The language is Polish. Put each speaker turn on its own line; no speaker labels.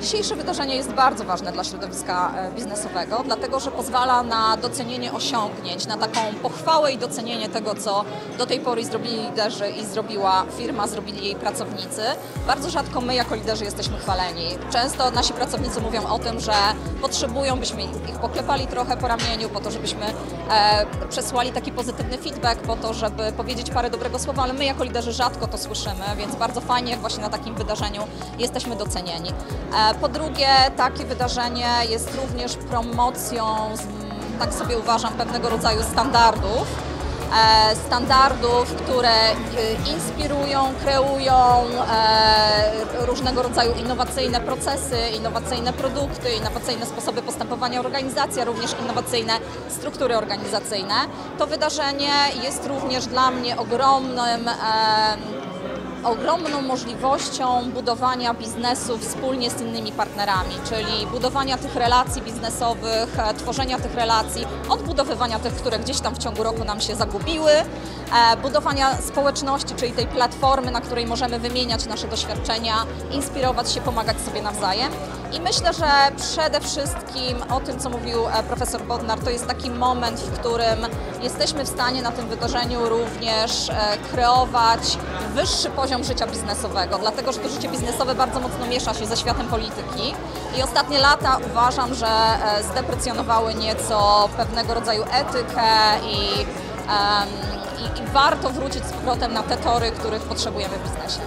Dzisiejsze wydarzenie jest bardzo ważne dla środowiska e, biznesowego, dlatego że pozwala na docenienie osiągnięć, na taką pochwałę i docenienie tego, co do tej pory zrobili liderzy i zrobiła firma, zrobili jej pracownicy. Bardzo rzadko my jako liderzy jesteśmy chwaleni. Często nasi pracownicy mówią o tym, że potrzebują, byśmy ich poklepali trochę po ramieniu, po to, żebyśmy e, przesłali taki pozytywny feedback, po to, żeby powiedzieć parę dobrego słowa, ale my jako liderzy rzadko to słyszymy, więc bardzo fajnie jak właśnie na takim wydarzeniu jesteśmy docenieni. E, po drugie, takie wydarzenie jest również promocją, tak sobie uważam, pewnego rodzaju standardów. E, standardów, które e, inspirują, kreują e, różnego rodzaju innowacyjne procesy, innowacyjne produkty, innowacyjne sposoby postępowania organizacji, a również innowacyjne struktury organizacyjne. To wydarzenie jest również dla mnie ogromnym ogromną możliwością budowania biznesu wspólnie z innymi partnerami, czyli budowania tych relacji biznesowych, e, tworzenia tych relacji, odbudowywania tych, które gdzieś tam w ciągu roku nam się zagubiły, e, budowania społeczności, czyli tej platformy, na której możemy wymieniać nasze doświadczenia, inspirować się, pomagać sobie nawzajem. I myślę, że przede wszystkim o tym, co mówił e, profesor Bodnar, to jest taki moment, w którym jesteśmy w stanie na tym wydarzeniu również kreować wyższy poziom życia biznesowego, dlatego że to życie biznesowe bardzo mocno miesza się ze światem polityki i ostatnie lata uważam, że e, zdeprecjonowały nieco pewnego rodzaju etykę i, em, i, i warto wrócić z powrotem na te tory, których potrzebujemy w biznesie.